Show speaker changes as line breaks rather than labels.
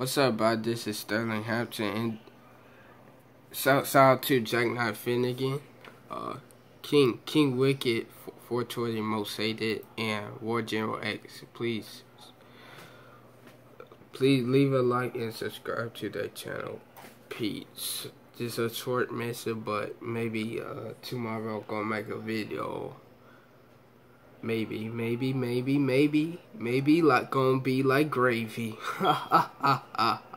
What's up, bud? This is Sterling Hampton, and shout, shout out to Jackknife Finnegan, uh, King King Wicked, 420 Most Hated, and War General X. Please, please leave a like and subscribe to that channel. Peace. Just a short message, but maybe uh, tomorrow I'm gonna make a video. Maybe, maybe, maybe, maybe, maybe like gonna be like gravy. Ha ha ha ha.